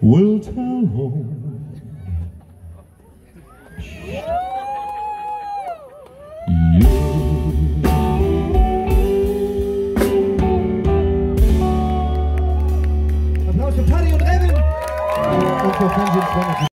will tell all. Applaus für Paddy und Evan!